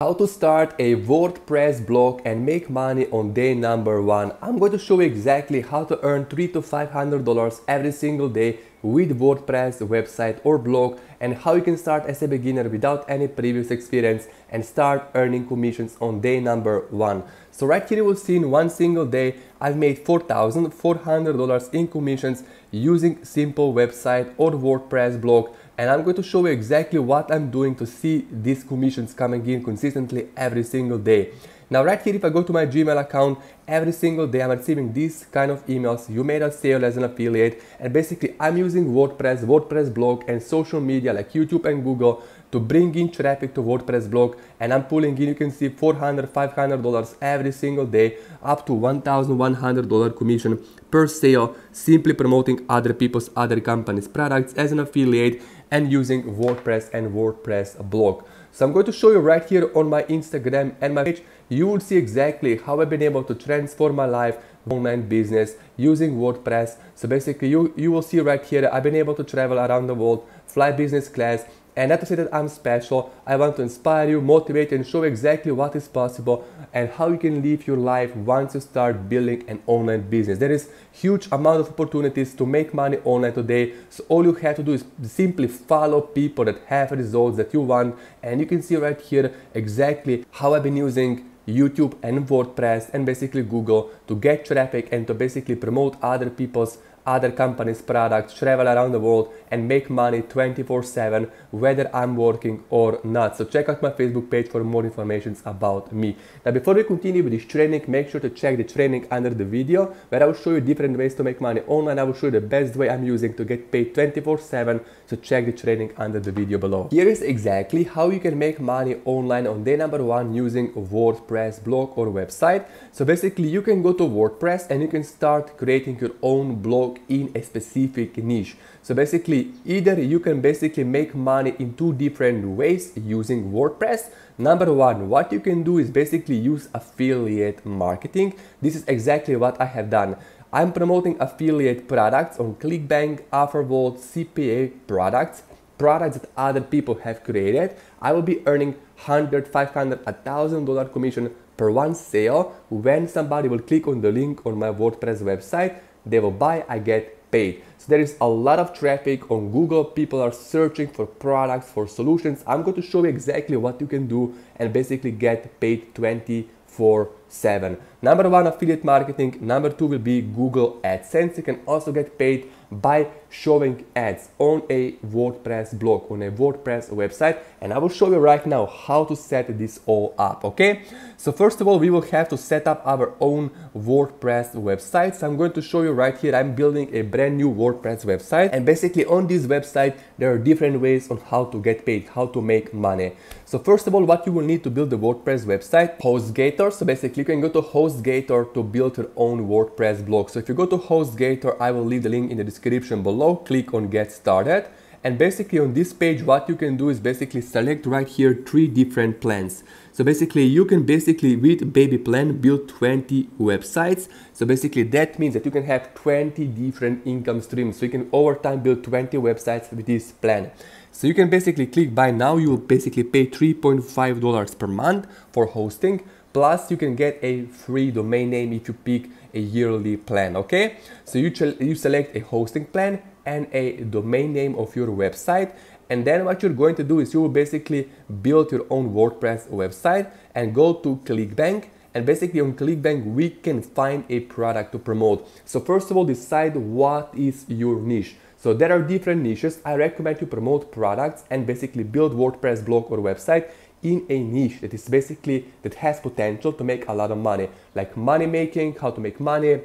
How to start a WordPress blog and make money on day number one. I'm going to show you exactly how to earn three to five hundred dollars every single day with WordPress website or blog and how you can start as a beginner without any previous experience and start earning commissions on day number one. So right here you will see in one single day I've made $4,400 in commissions using simple website or WordPress blog and I'm going to show you exactly what I'm doing to see these commissions coming in consistently every single day. Now right here if I go to my Gmail account, every single day I'm receiving these kind of emails, you made a sale as an affiliate. And basically I'm using WordPress, WordPress blog and social media like YouTube and Google to bring in traffic to WordPress blog. And I'm pulling in, you can see 400 $500 every single day up to $1,100 commission per sale simply promoting other people's other companies products as an affiliate and using WordPress and WordPress blog. So I'm going to show you right here on my Instagram and my page, you will see exactly how I've been able to transform my life online business using WordPress. So basically you, you will see right here, that I've been able to travel around the world, fly business class, and not to say that I'm special, I want to inspire you, motivate and show exactly what is possible and how you can live your life once you start building an online business. There is huge amount of opportunities to make money online today. So all you have to do is simply follow people that have results that you want. And you can see right here exactly how I've been using YouTube and WordPress and basically Google to get traffic and to basically promote other people's other companies' products, travel around the world and make money 24-7 whether I'm working or not. So check out my Facebook page for more information about me. Now before we continue with this training, make sure to check the training under the video where I will show you different ways to make money online. I will show you the best way I'm using to get paid 24-7. So check the training under the video below. Here is exactly how you can make money online on day number one using WordPress blog or website. So basically you can go to WordPress and you can start creating your own blog in a specific niche. So basically, either you can basically make money in two different ways using WordPress. Number one, what you can do is basically use affiliate marketing. This is exactly what I have done. I'm promoting affiliate products on ClickBank, OfferVault, CPA products, products that other people have created. I will be earning 100, 500, $1,000 commission per one sale when somebody will click on the link on my WordPress website they will buy, I get paid. So there is a lot of traffic on Google. People are searching for products, for solutions. I'm going to show you exactly what you can do and basically get paid 24 7. Number one, affiliate marketing. Number two will be Google AdSense. You can also get paid by showing ads on a WordPress blog, on a WordPress website. And I will show you right now how to set this all up, okay? So first of all, we will have to set up our own WordPress website. So I'm going to show you right here, I'm building a brand new WordPress website. And basically on this website, there are different ways on how to get paid, how to make money. So first of all, what you will need to build the WordPress website, HostGator. So basically you can go to HostGator to build your own WordPress blog. So if you go to HostGator, I will leave the link in the description below. Click on Get Started. And basically on this page, what you can do is basically select right here three different plans. So basically you can basically with baby plan build 20 websites. So basically that means that you can have 20 different income streams. So you can over time build 20 websites with this plan. So you can basically click buy now, you will basically pay $3.5 per month for hosting. Plus you can get a free domain name if you pick a yearly plan, okay? So you, you select a hosting plan and a domain name of your website and then what you're going to do is you will basically build your own WordPress website and go to ClickBank and basically on ClickBank we can find a product to promote. So first of all decide what is your niche. So there are different niches. I recommend you promote products and basically build WordPress blog or website in a niche that is basically that has potential to make a lot of money like money making how to make money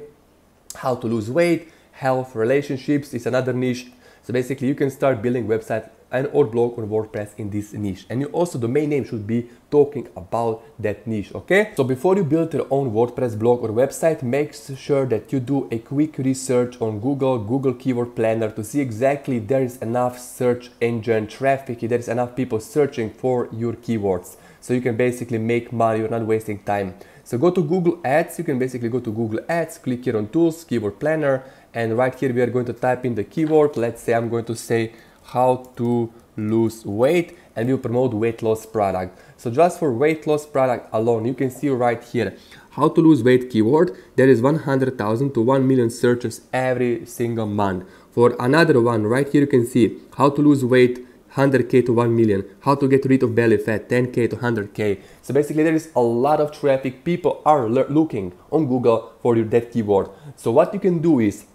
how to lose weight health relationships is another niche. So basically you can start building websites and or blog on WordPress in this niche. And you also domain name should be talking about that niche, okay? So before you build your own WordPress blog or website, make sure that you do a quick research on Google, Google Keyword Planner to see exactly there is enough search engine traffic, there is enough people searching for your keywords. So you can basically make money, you're not wasting time. So go to Google Ads, you can basically go to Google Ads, click here on Tools, Keyword Planner, and right here we are going to type in the keyword. Let's say I'm going to say how to lose weight and we promote weight loss product. So just for weight loss product alone, you can see right here, how to lose weight keyword, there is 100,000 to 1 million searches every single month. For another one, right here you can see how to lose weight 100k to 1 million, how to get rid of belly fat 10k to 100k. So basically there is a lot of traffic, people are looking on Google for your that keyword. So what you can do is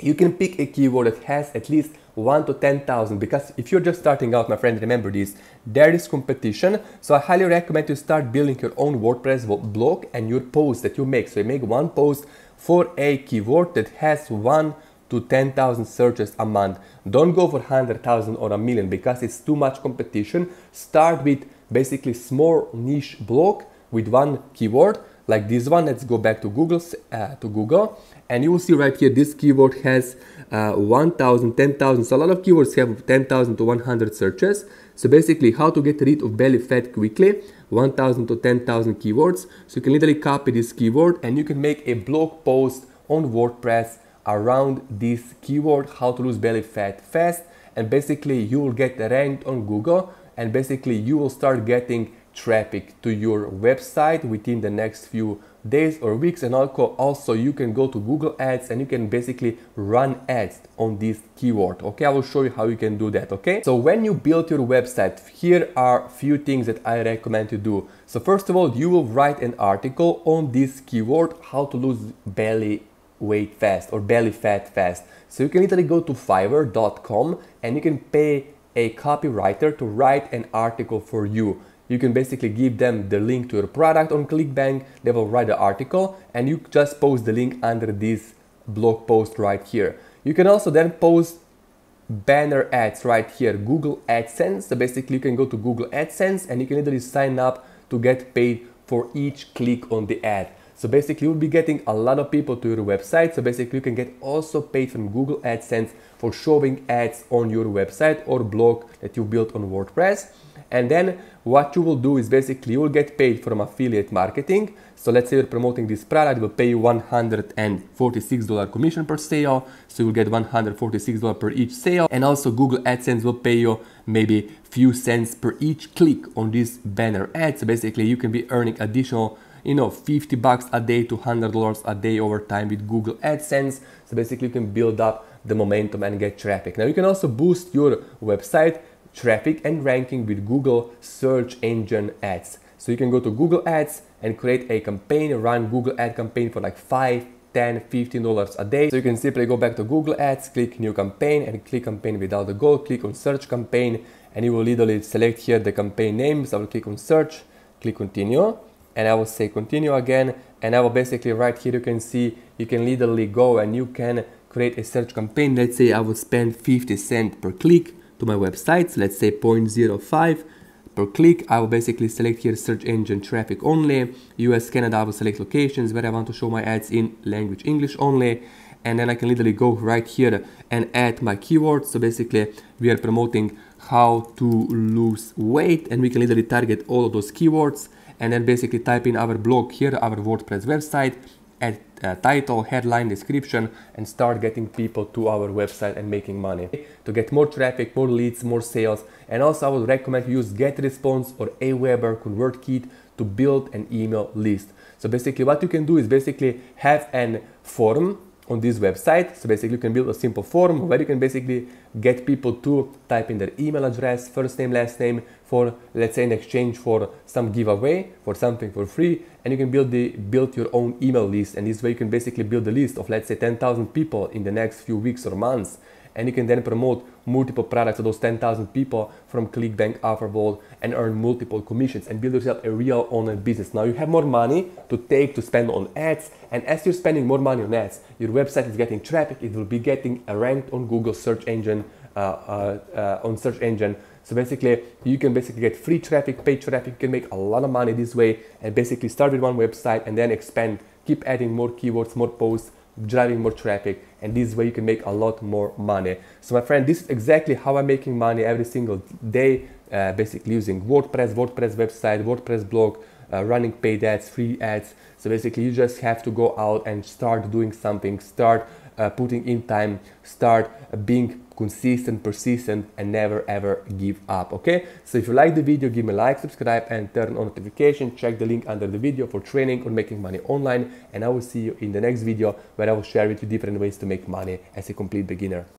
you can pick a keyword that has at least 1 to 10,000 because if you're just starting out my friend remember this there is competition. So I highly recommend you start building your own WordPress blog and your posts that you make. So you make one post for a keyword that has 1 to 10,000 searches a month. Don't go for 100,000 or a million because it's too much competition. Start with basically small niche blog with one keyword like this one let's go back to Google uh, to Google. And you will see right here this keyword has uh, 1000 10,000 so a lot of keywords have 10,000 to 100 searches. So basically how to get rid of belly fat quickly 1000 to 10,000 keywords. So you can literally copy this keyword and you can make a blog post on WordPress around this keyword how to lose belly fat fast. And basically you will get ranked on Google and basically you will start getting traffic to your website within the next few days or weeks. And also you can go to Google Ads and you can basically run ads on this keyword. Okay I will show you how you can do that okay? So when you build your website here are few things that I recommend to do. So first of all you will write an article on this keyword how to lose belly weight fast or belly fat fast. So you can literally go to fiverr.com and you can pay a copywriter to write an article for you you can basically give them the link to your product on ClickBank, they will write the article and you just post the link under this blog post right here. You can also then post banner ads right here, Google AdSense. So basically you can go to Google AdSense and you can literally sign up to get paid for each click on the ad. So basically you'll be getting a lot of people to your website. So basically you can get also paid from Google AdSense for showing ads on your website or blog that you built on WordPress. And then what you will do is basically you will get paid from affiliate marketing. So let's say you're promoting this product, will pay you $146 commission per sale. So you'll get $146 per each sale. And also Google AdSense will pay you maybe few cents per each click on this banner ad. So basically you can be earning additional you know 50 bucks a day to 100 dollars a day over time with Google AdSense so basically you can build up the momentum and get traffic now you can also boost your website traffic and ranking with Google search engine ads. So you can go to Google Ads and create a campaign, run Google ad campaign for like 5, 10, 15 dollars a day. So you can simply go back to Google Ads, click new campaign and click campaign without a goal, click on search campaign and you will literally select here the campaign name. So I will click on search, click continue and I will say continue again and I will basically right here you can see you can literally go and you can create a search campaign. Let's say I would spend 50 cents per click to my websites, let's say 0.05 per click. I will basically select here search engine traffic only. US, Canada, I will select locations where I want to show my ads in language English only. And then I can literally go right here and add my keywords. So basically we are promoting how to lose weight and we can literally target all of those keywords and then basically type in our blog here, our WordPress website uh, title, headline, description, and start getting people to our website and making money. To get more traffic, more leads, more sales, and also I would recommend use GetResponse or Aweber ConvertKit to build an email list. So basically what you can do is basically have an form on this website. So basically you can build a simple form where you can basically get people to type in their email address, first name, last name for let's say in exchange for some giveaway for something for free. And you can build the build your own email list. And this way you can basically build a list of let's say 10,000 people in the next few weeks or months and you can then promote multiple products to those 10,000 people from ClickBank, Offervault, and earn multiple commissions and build yourself a real online business. Now you have more money to take to spend on ads, and as you're spending more money on ads, your website is getting traffic. It will be getting ranked on Google search engine, uh, uh, uh, on search engine. So basically, you can basically get free traffic, paid traffic. You can make a lot of money this way, and basically start with one website and then expand. Keep adding more keywords, more posts, driving more traffic and this way you can make a lot more money. So my friend this is exactly how i'm making money every single day uh, basically using wordpress wordpress website wordpress blog uh, running paid ads free ads so basically you just have to go out and start doing something start uh, putting in time, start being consistent, persistent, and never ever give up. Okay? So if you like the video, give me a like, subscribe, and turn on notification. Check the link under the video for training on making money online. And I will see you in the next video where I will share with you different ways to make money as a complete beginner.